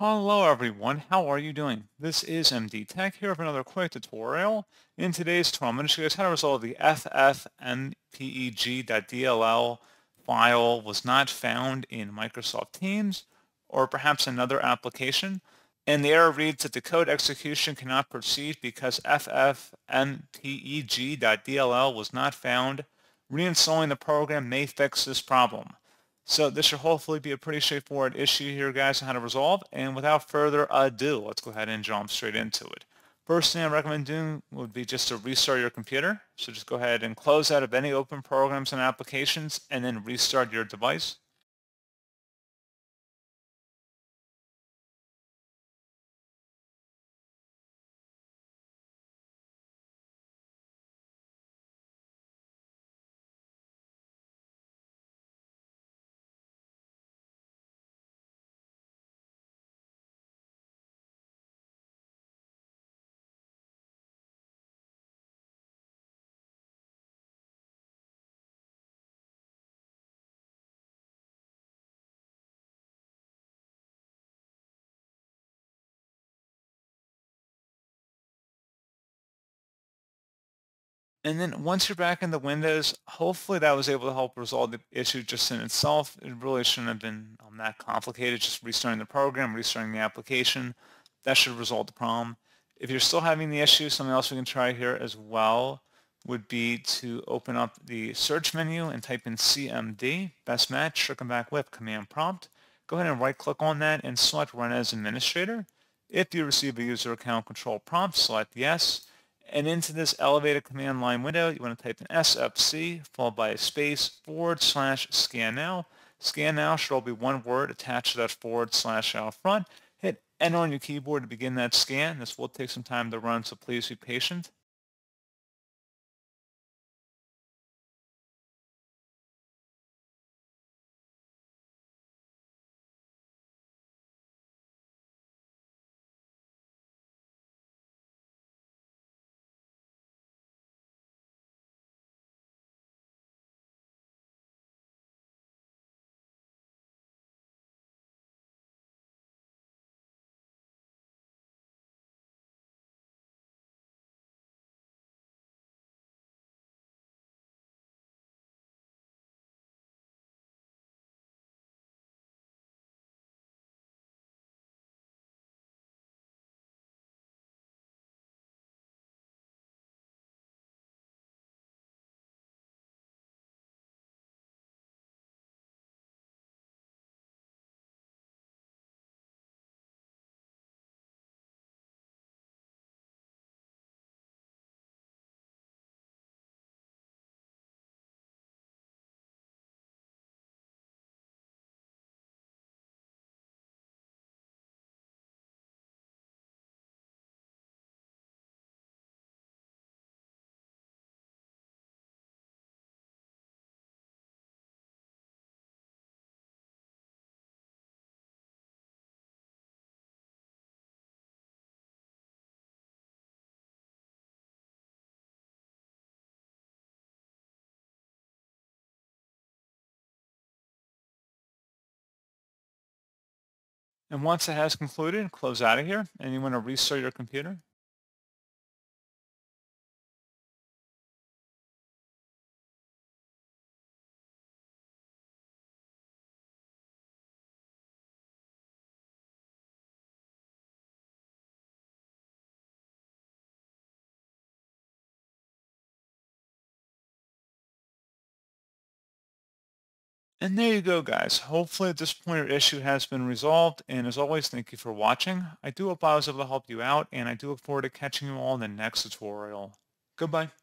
Hello everyone, how are you doing? This is MD Tech here with another quick tutorial. In today's tutorial, I'm going to show you guys how to resolve the ffmpeg.dll file was not found in Microsoft Teams or perhaps another application. And the error reads that the code execution cannot proceed because ffmpeg.dll was not found. Reinstalling the program may fix this problem. So this should hopefully be a pretty straightforward issue here, guys, on how to resolve. And without further ado, let's go ahead and jump straight into it. First thing I recommend doing would be just to restart your computer. So just go ahead and close out of any open programs and applications and then restart your device. And then once you're back in the Windows, hopefully that was able to help resolve the issue just in itself. It really shouldn't have been um, that complicated, just restarting the program, restarting the application. That should resolve the problem. If you're still having the issue, something else we can try here as well would be to open up the search menu and type in CMD, best match, circle back with command prompt. Go ahead and right click on that and select run as administrator. If you receive a user account control prompt, select yes and into this elevated command line window, you want to type in SFC followed by a space forward slash scan now. Scan now should all be one word attached to that forward slash out front. Hit enter on your keyboard to begin that scan. This will take some time to run, so please be patient. And once it has concluded, close out of here, and you want to restart your computer. And there you go, guys. Hopefully at this point your issue has been resolved. And as always, thank you for watching. I do hope I was able to help you out, and I do look forward to catching you all in the next tutorial. Goodbye.